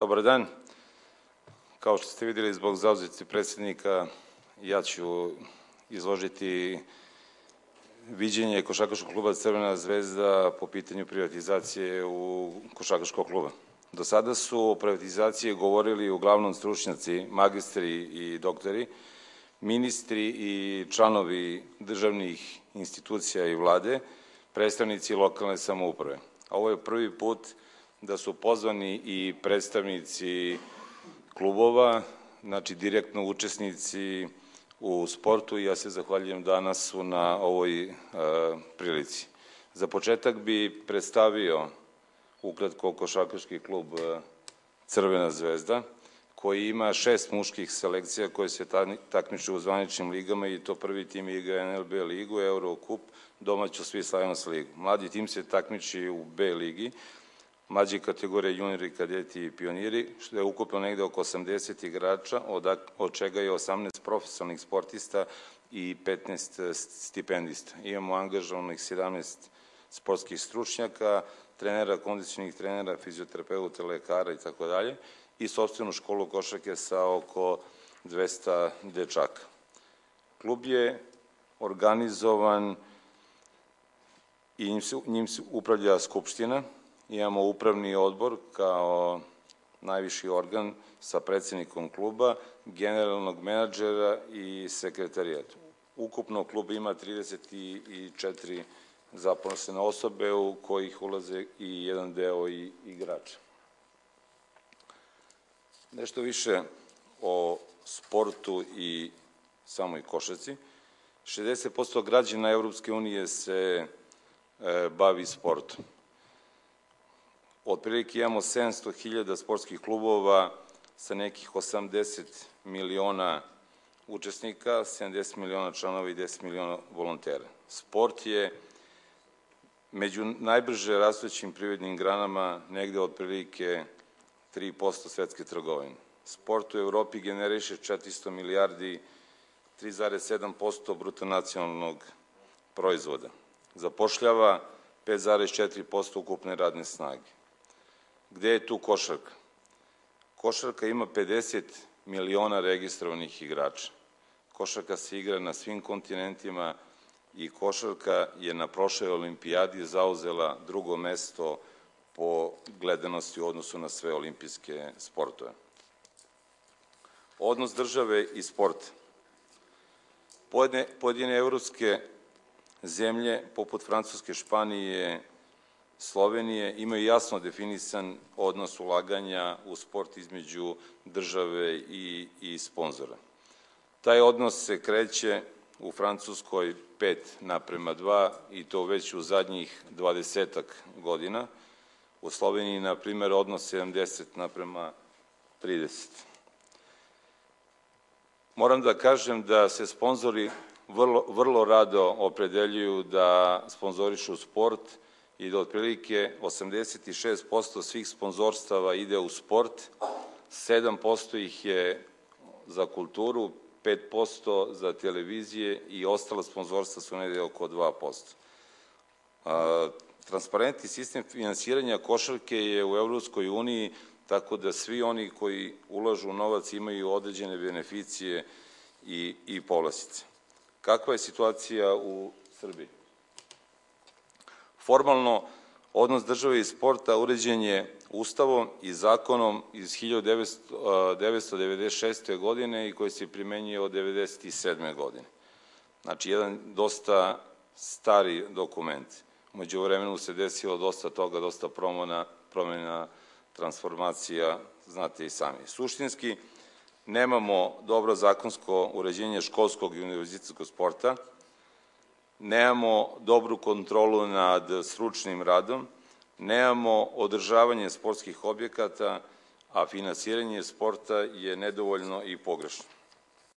Dobar dan. Kao što ste videli, zbog zauzeti predsednika, ja ću izložiti viđenje Košakaškog kluba Crvena zvezda po pitanju privatizacije u Košakaškog kluba. Do sada su o privatizaciji govorili uglavnom stručnjaci, magistri i doktori, ministri i članovi državnih institucija i vlade, predstavnici lokalne samouprave. Ovo je prvi put da su pozvani i predstavnici klubova, znači direktno učesnici u sportu i ja se zahvaljujem danas na ovoj e, prilici. Za početak bi predstavio ukratko košarkaški klub e, Crvena zvezda, koji ima šest muških selekcija koje se takmiču u zvaničnim ligama i to prvi tim igra NLB ligu, Eurocup, domaću Svi Slavnost ligu. Mladi tim se takmiči u B ligi, mlađe kategorije juniori, kadeti i pioniri, što je ukupno negde oko 80 igrača, od, od čega je 18 profesionalnih sportista i 15 stipendista. Imamo angažovanih 17 sportskih stručnjaka, trenera, kondicionih trenera, fizioterapeuta, lekara i tako dalje i sobstvenu školu košake sa oko 200 dečaka. Klub je organizovan i njim se upravlja Skupština, imamo upravni odbor kao najviši organ sa predsednikom kluba, generalnog menadžera i sekretarijat. Ukupno klub ima 34 zaposlene osobe u kojih ulaze i jedan deo i igrača. Nešto više o sportu i samoj košaci. 60% građana Evropske unije se e, bavi sportom. Otprilike imamo 700.000 sportskih klubova sa nekih 80 miliona učesnika, 70 miliona članova i 10 miliona volontera. Sport je među najbrže rastućim privrednim granama negde otprilike 3% svetske trgovine. Sport u Evropi generiše 400 milijardi 3,7% brutonacionalnog proizvoda. Zapošljava 5,4% ukupne radne snage. Gde je tu košarka? Košarka ima 50 miliona registrovanih igrača. Košarka se igra na svim kontinentima i košarka je na prošloj olimpijadi zauzela drugo mesto po gledanosti u odnosu na sve olimpijske sportove. Odnos države i sporta. Pojedine, pojedine evropske zemlje, poput Francuske, Španije, Slovenije imaju jasno definisan odnos ulaganja u sport između države i, i sponzora. Taj odnos se kreće u Francuskoj 5 naprema 2 i to već u zadnjih 20 godina. U Sloveniji, na primer, odnos 70 naprema 30. Moram da kažem da se sponzori vrlo, vrlo rado opredeljuju da sponzorišu sport, i da otprilike 86% svih sponzorstava ide u sport, 7% ih je za kulturu, 5% za televizije i ostala sponzorstva su negde oko 2%. Transparentni sistem finansiranja košarke je u Evropskoj uniji tako da svi oni koji ulažu novac imaju određene beneficije i, i povlastice. Kakva je situacija u Srbiji? Formalno, odnos države i sporta uređen je Ustavom i zakonom iz 1996. godine i koji se primenjuje od 1997. godine. Znači, jedan dosta stari dokument. Umeđu vremenu se desilo dosta toga, dosta promona, promjena, transformacija, znate i sami. Suštinski, nemamo dobro zakonsko uređenje školskog i univerzitetskog sporta, nemamo dobru kontrolu nad stručnim radom, nemamo održavanje sportskih objekata, a finansiranje sporta je nedovoljno i pogrešno.